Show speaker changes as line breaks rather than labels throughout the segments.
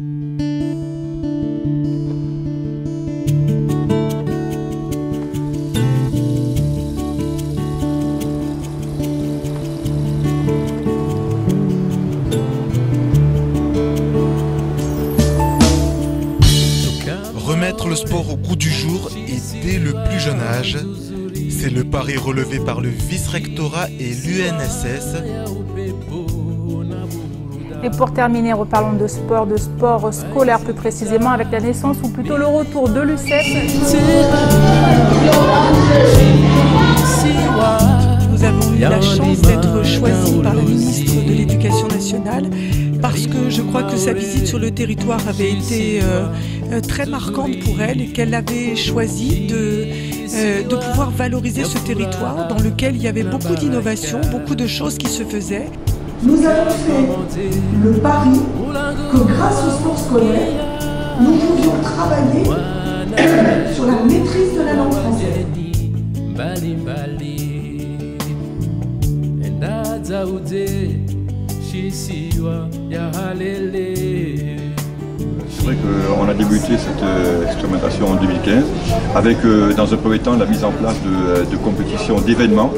Remettre le sport au goût du jour et dès le plus jeune âge, c'est le pari relevé par le vice-rectorat et l'UNSS.
Et pour terminer, reparlons de sport, de sport scolaire plus précisément, avec la naissance ou plutôt le retour de l'UCEP.
Nous avons eu la chance d'être choisis par la ministre de l'Éducation nationale parce que je crois que sa visite sur le territoire avait été euh, euh, très marquante pour elle et qu'elle avait choisi de, euh, de pouvoir valoriser ce territoire dans lequel il y avait beaucoup d'innovations, beaucoup de choses qui se faisaient.
Nous avons fait le pari que grâce au sport scolaire, nous pouvions travailler sur la maîtrise de la langue française.
C'est vrai qu'on a débuté cette euh, expérimentation en 2015 avec euh, dans un premier temps la mise en place de, de compétitions d'événements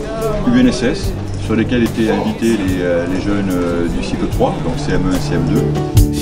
UNSS sur lesquels étaient invités les, euh, les jeunes du cycle 3, donc CM1 et CM2.